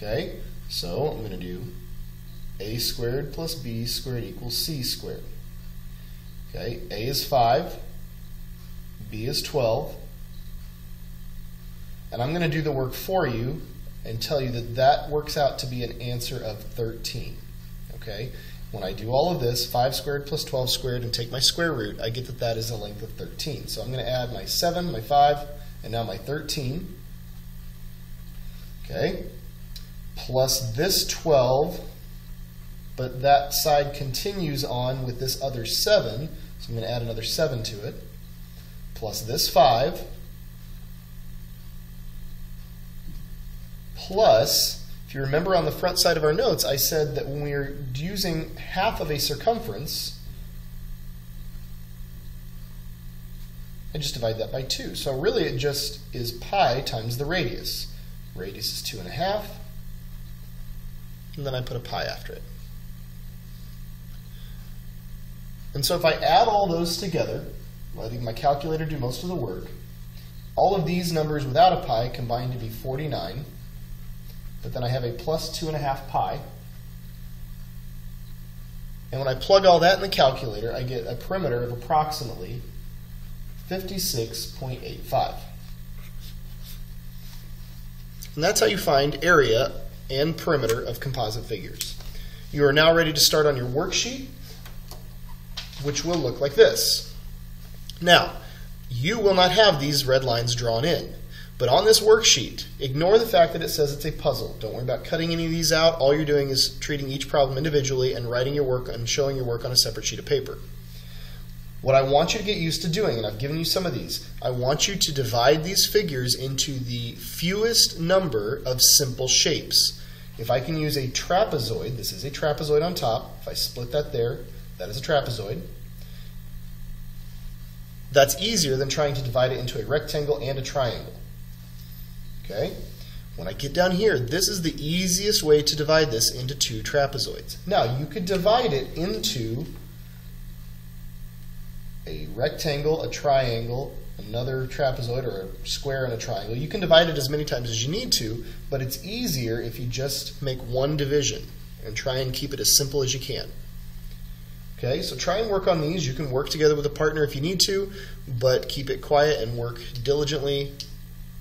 Okay, so I'm going to do a squared plus b squared equals c squared. Okay, a is 5, b is 12, and I'm going to do the work for you and tell you that that works out to be an answer of 13. Okay, when I do all of this, 5 squared plus 12 squared, and take my square root, I get that that is a length of 13. So I'm going to add my 7, my 5, and now my 13. Okay, plus this 12, but that side continues on with this other 7, so I'm going to add another 7 to it, plus this 5, plus, if you remember on the front side of our notes, I said that when we are using half of a circumference, I just divide that by 2. So really it just is pi times the radius. Radius is 2 and a half, and then I put a pi after it. And so if I add all those together, letting my calculator do most of the work, all of these numbers without a pi combine to be 49, but then I have a plus 2.5 pi. And when I plug all that in the calculator, I get a perimeter of approximately 56.85. And that's how you find area and perimeter of composite figures. You are now ready to start on your worksheet, which will look like this. Now, you will not have these red lines drawn in. But on this worksheet, ignore the fact that it says it's a puzzle. Don't worry about cutting any of these out. All you're doing is treating each problem individually and writing your work and showing your work on a separate sheet of paper. What I want you to get used to doing, and I've given you some of these, I want you to divide these figures into the fewest number of simple shapes. If I can use a trapezoid, this is a trapezoid on top, if I split that there, that is a trapezoid. That's easier than trying to divide it into a rectangle and a triangle. Okay? When I get down here, this is the easiest way to divide this into two trapezoids. Now, you could divide it into a rectangle, a triangle, another trapezoid, or a square and a triangle. You can divide it as many times as you need to, but it's easier if you just make one division and try and keep it as simple as you can. Okay, so try and work on these. You can work together with a partner if you need to, but keep it quiet and work diligently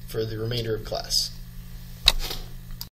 for the remainder of class.